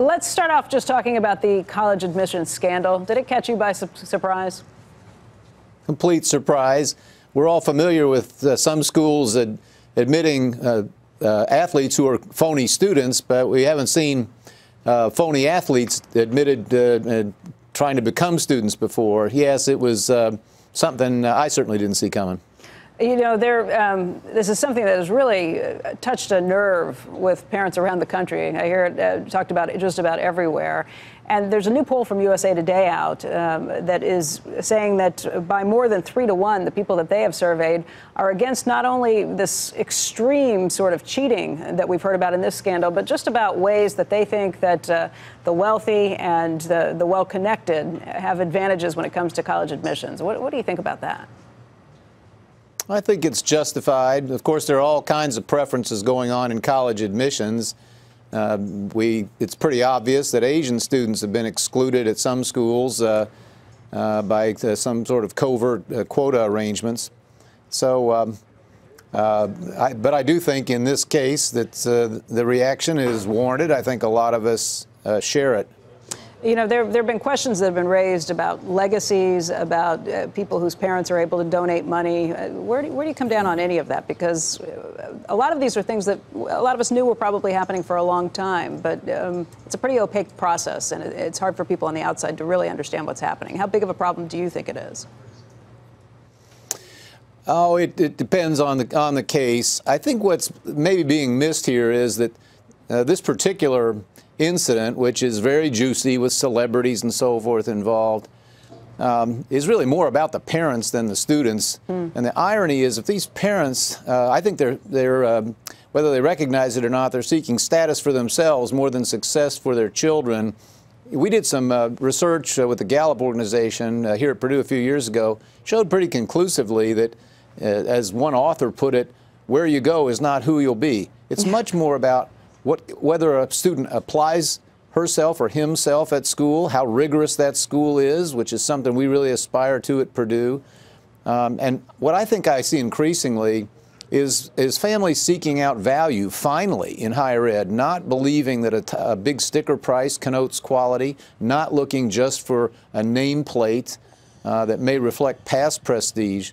Let's start off just talking about the college admissions scandal. Did it catch you by su surprise? Complete surprise. We're all familiar with uh, some schools ad admitting uh, uh, athletes who are phony students, but we haven't seen uh, phony athletes admitted uh, trying to become students before. Yes, it was uh, something I certainly didn't see coming. You know, there, um, this is something that has really uh, touched a nerve with parents around the country. I hear it uh, talked about just about everywhere. And there's a new poll from USA Today out um, that is saying that by more than three to one, the people that they have surveyed are against not only this extreme sort of cheating that we've heard about in this scandal, but just about ways that they think that uh, the wealthy and the, the well connected have advantages when it comes to college admissions. What, what do you think about that? I think it's justified. Of course, there are all kinds of preferences going on in college admissions. Uh, we, it's pretty obvious that Asian students have been excluded at some schools uh, uh, by uh, some sort of covert uh, quota arrangements. So, um, uh, I, but I do think in this case that the reaction is warranted. I think a lot of us share it. You know, there, there have been questions that have been raised about legacies, about uh, people whose parents are able to donate money. Uh, where, do, where do you come down on any of that? Because uh, a lot of these are things that a lot of us knew were probably happening for a long time, but um, it's a pretty opaque process, and it, it's hard for people on the outside to really understand what's happening. How big of a problem do you think it is? Oh, it, it depends on the on the case. I think what's maybe being missed here is that uh, this particular incident, which is very juicy with celebrities and so forth involved, um, is really more about the parents than the students. Mm. And the irony is, if these parents, uh, I think they're, they're um, whether they recognize it or not, they're seeking status for themselves more than success for their children. We did some uh, research uh, with the Gallup organization uh, here at Purdue a few years ago, showed pretty conclusively that, uh, as one author put it, where you go is not who you'll be. It's much more about what, whether a student applies herself or himself at school, how rigorous that school is, which is something we really aspire to at Purdue. Um, and what I think I see increasingly is, is families seeking out value, finally, in higher ed, not believing that a, big sticker price connotes quality, not looking just for a nameplate uh, that may reflect past prestige,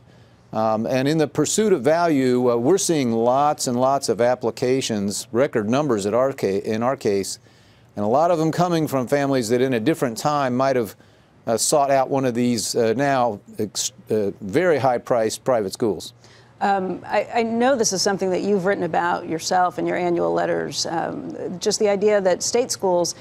um, and in the pursuit of value, uh, we're seeing lots and lots of applications, record numbers at our in our case, and a lot of them coming from families that in a different time might have uh, sought out one of these uh, now uh, very high-priced private schools. Um, I, I, know this is something that you've written about yourself in your annual letters, um, just the idea that state schools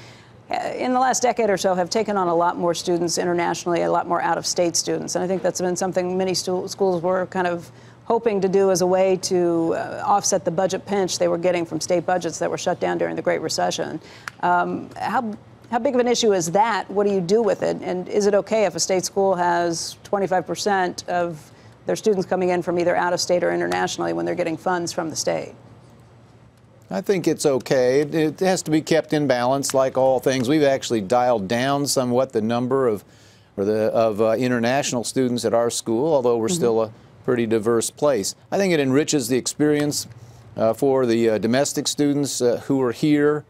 in the last decade or so have taken on a lot more students internationally, a lot more out-of-state students. And I think that's been something many schools were kind of hoping to do as a way to uh, offset the budget pinch they were getting from state budgets that were shut down during the Great Recession. Um, how, how big of an issue is that? What do you do with it? And is it okay if a state school has 25% of their students coming in from either out of state or internationally when they're getting funds from the state? I think it's okay. It, it, has to be kept in balance, like all things. We've actually dialed down somewhat the number of, or the of uh, international students at our school, although we're mm -hmm. still a pretty diverse place. I think it enriches the experience uh, for the uh, domestic students uh, who are here.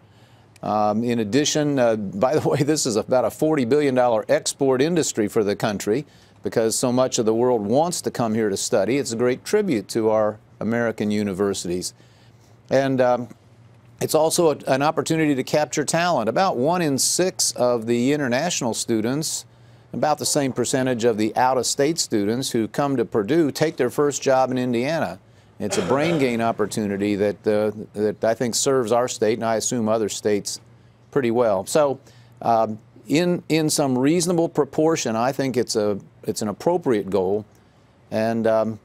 Um, in addition, uh, by the way, this is about a $40 billion export industry for the country because so much of the world wants to come here to study. It's a great tribute to our American universities. And um, it's also a, an opportunity to capture talent. About one in six of the international students, about the same percentage of the out-of-state students who come to Purdue take their first job in Indiana. It's a brain gain opportunity that, uh, that I think serves our state, and I assume other states, pretty well. So um, in, in some reasonable proportion, I think it's, a, it's an appropriate goal. And um,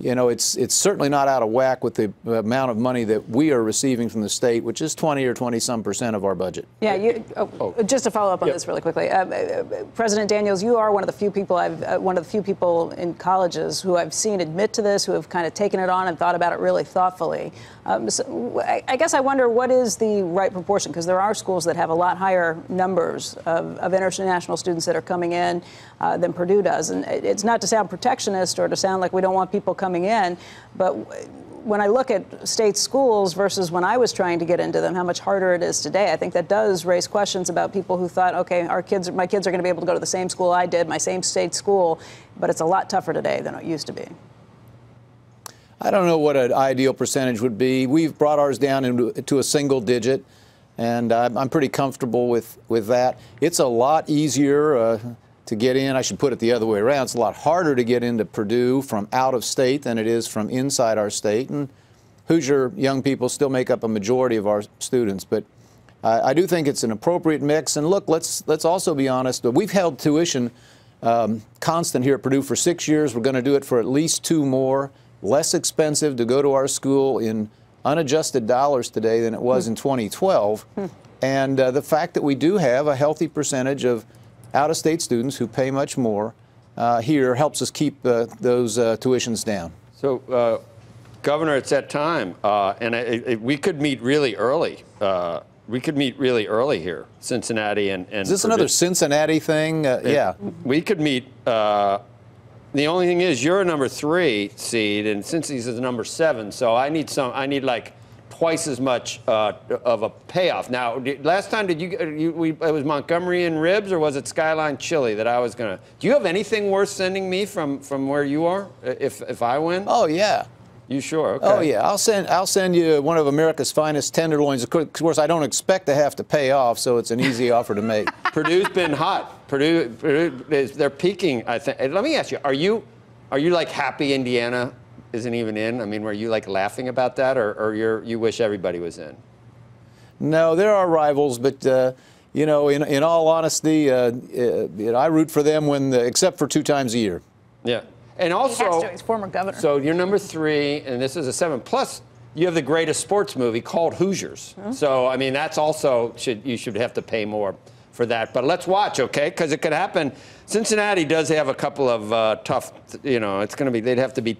you know, it's, it's certainly not out of whack with the amount of money that we are receiving from the state, which is 20 or 20 some percent of our budget. Yeah, you, oh, oh. just to follow up on yep. this really quickly, uh, uh, President Daniels, you are one of the few people I've, uh, one of the few people in colleges who I've seen admit to this, who have kind of taken it on and thought about it really thoughtfully. Um, so I, I, guess I wonder what is the right proportion, because there are schools that have a lot higher numbers of, of international students that are coming in uh, than Purdue does. And it's not to sound protectionist or to sound like we don't want people coming in, but when I look at state schools versus when I was trying to get into them, how much harder it is today, I think that does raise questions about people who thought, okay, our kids, my kids are going to be able to go to the same school I did, my same state school, but it's a lot tougher today than it used to be. I don't know what an ideal percentage would be. We've brought ours down into to a single digit, and I'm, I'm pretty comfortable with, with that. It's a lot easier uh, to get in. I should put it the other way around. It's a lot harder to get into Purdue from out of state than it is from inside our state. And Hoosier young people still make up a majority of our students, but I, I do think it's an appropriate mix. And look, let's let's also be honest. We've held tuition um, constant here at Purdue for six years. We're going to do it for at least two more less expensive to go to our school in unadjusted dollars today than it was in 2012. And uh, the fact that we do have a healthy percentage of out of state students who pay much more uh, here helps us keep uh, those uh, tuitions down. So, uh, Governor, it's that time, uh, and it, it, we could meet really early. Uh, we could meet really early here, Cincinnati and. and Is this another Cincinnati thing? Uh, yeah. We could meet. Uh, the only thing is, you're a number three seed, and Cincy's is a number seven. So I need some. I need like twice as much uh, of a payoff. Now, did- last time did you? you we, it was Montgomery Inn ribs, or was it Skyline Chili that I was gonna? Do you have anything worth sending me from from where you are? If if I win, Oh yeah. you sure? Okay. Oh yeah. I'll send I'll send you one of America's finest tenderloins. Of course, I don't expect to have to pay off, so it's an easy offer to make. Purdue's been hot. Purdue, Purdue is, they're peaking. I think. Let me ask you: Are you, are you like happy Indiana isn't even in? I mean, were you like laughing about that, or, or you're, you wish everybody was in? No, there are rivals, but uh, you know, in, in all honesty, uh, uh, I root for them when, the, except for two times a year. Yeah. And He has also, to, he's former governor. so you're number three, and this is a seven. Plus, you have the greatest sports movie called Hoosiers. So I mean, that's also should you should have to pay more for that. But let's watch, okay? Because it could happen. Cincinnati does have a couple of uh, tough. You know, it's going to be. They'd have to be.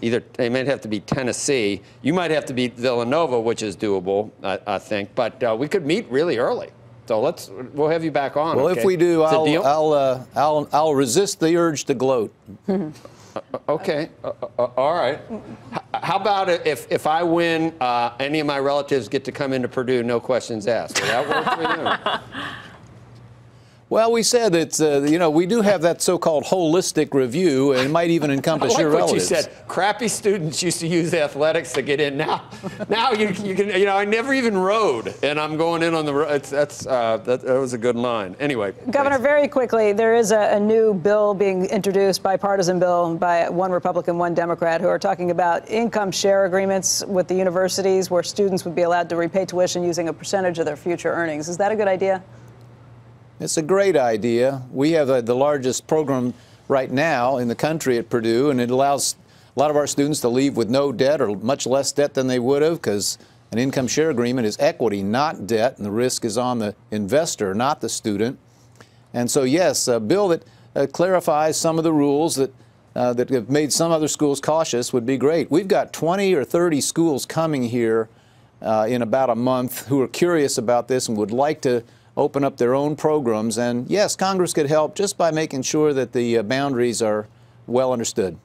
T- Either they might have to be Tennessee. You might have to beat Villanova, which is doable, I, I think. But uh, we could meet really early. So let's. We'll have you back on. Well, okay? if we do, It's a I'll. I'll, uh, I'll, I'll resist the urge to gloat. Okay, uh, uh, all right. How about if, if I win, uh, any of my relatives get to come into Purdue, no questions asked? Will that work for you? Well, we said that uh, you know we do have that so-called holistic review, and it might even I encompass like your what you said. Crappy students used to use athletics to get in. Now, now you, you can. You know, I never even rode, and I'm going in on the. ro- It's, that's uh, that, that was a good line. Anyway, Governor, thanks. very quickly, there is a, a new bill being introduced, bipartisan bill by one Republican, one Democrat, who are talking about income share agreements with the universities where students would be allowed to repay tuition using a percentage of their future earnings. Is that a good idea? It's a great idea. We have uh, the largest program right now in the country at Purdue, and it allows a lot of our students to leave with no debt or much less debt than they would have because an income share agreement is equity, not debt, and the risk is on the investor, not the student. And so, yes, a bill that uh, clarifies some of the rules that, uh, that have made some other schools cautious would be great. We've got 20 or 30 schools coming here uh, in about a month who are curious about this and would like to open up their own programs. And yes, Congress could help just by making sure that the uh, boundaries are well understood.